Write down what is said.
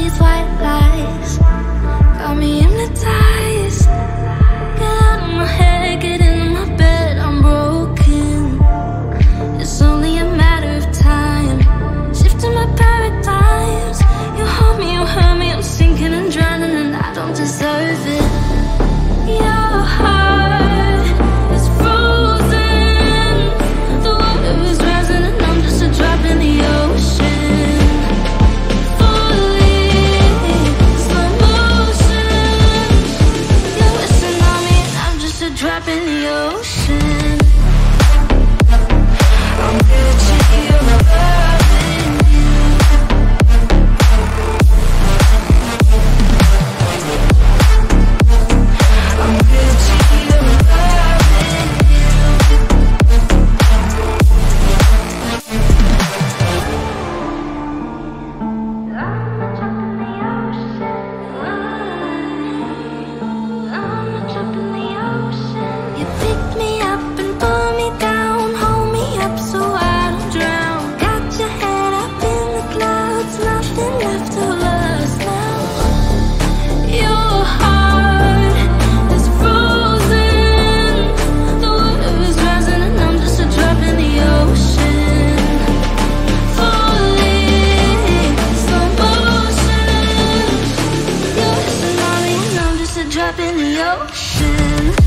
these white lies got me hypnotized. Get out of my head, get in my bed, I'm broken. It's only a matter of time. Shifting my paradigms. You hurt me, you hurt me, I'm sinking and drowning, and I don't deserve it. Your heart. the ocean